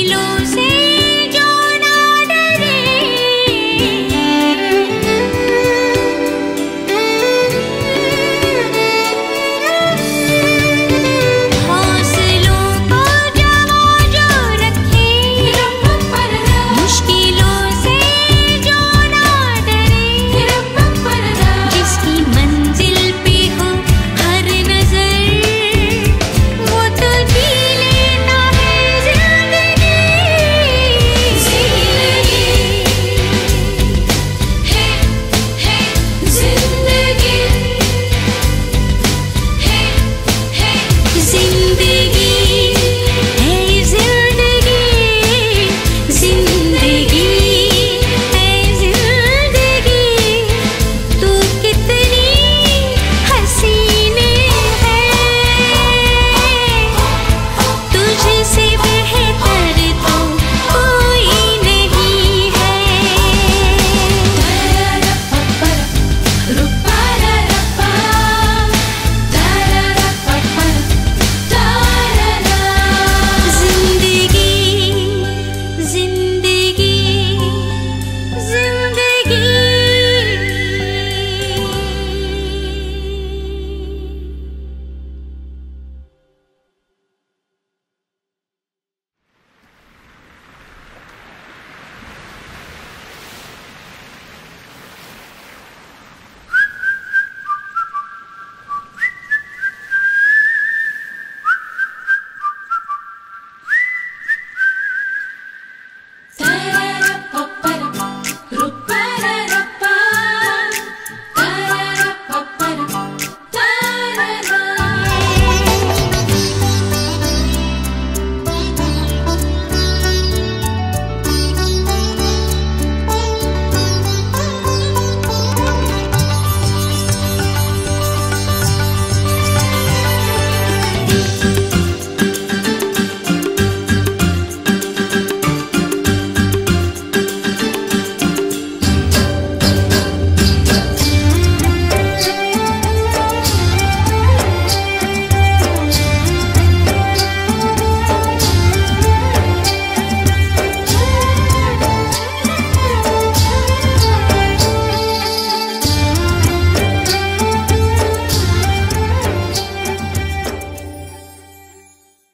luces